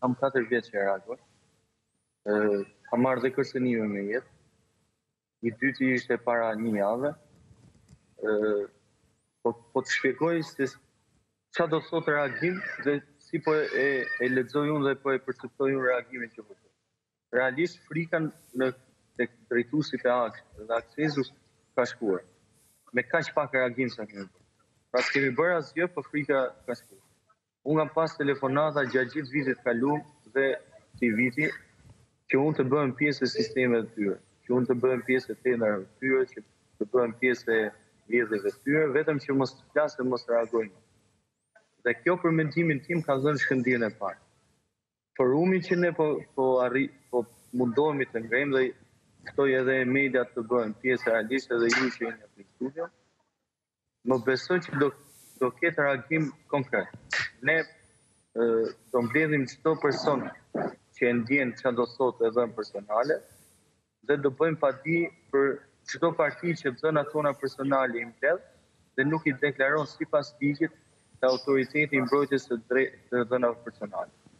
Kam katër vjet që e reagoj. Kam marrë dhe kërcënime me jetë. I dyti ishte para një jave. Po, po të shpjegoj se qa do të thotë reagim dhe si po e, e lexoj unë dhe po e perceptoj unë reagimin që perceptoj. Po Realisht frika te drejtuesit e AKSHI-t dhe AKCESK-ut ka shkuar. Me kaq pak reagim sa kemi bërë. Pra s'kemi bërë asgjë, po frika ka shkuar. Unë kam pas telefonata gjatë gjithë vitit të kaluar dhe këtij viti që unë të bëhem pjesë e sistemeve të tyre, që unë të bëhem pjesë e tenderëve të tyre, që të bëhem pjesë e vjedhjeve të tyre, vetëm që mos të flas e mos të reagoj. Dhe kjo për mendimin tim ka dhënë shkëndijën e parë. Forumin që ne po, po, arri, po mundohemi të ngrejmë dhe ftoj edhe mediat të bëhen pjesë realisht edhe ju që jeni në studio, Më besoni që do ketë reagim konkret. Ne do mbledhim çdo person që e ndjen çka do thotë e dhënë personale dhe do bëjmë padi për çdo parti që dhënat tona personale i mbledh dhe nuk i deklaron sipas ligjit te autoriteti i mbrojtjes së të dhënave personale.